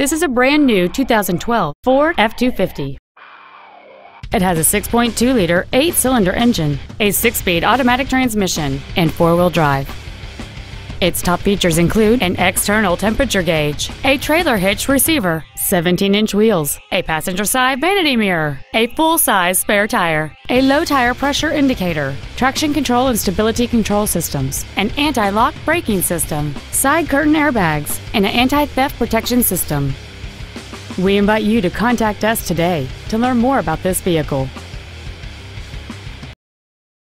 This is a brand new 2012 Ford F-250. It has a 6.2-liter, eight-cylinder engine, a six-speed automatic transmission, and four-wheel drive. Its top features include an external temperature gauge, a trailer hitch receiver, 17-inch wheels, a passenger side vanity mirror, a full-size spare tire, a low tire pressure indicator, traction control and stability control systems, an anti-lock braking system, side curtain airbags, and an anti-theft protection system. We invite you to contact us today to learn more about this vehicle.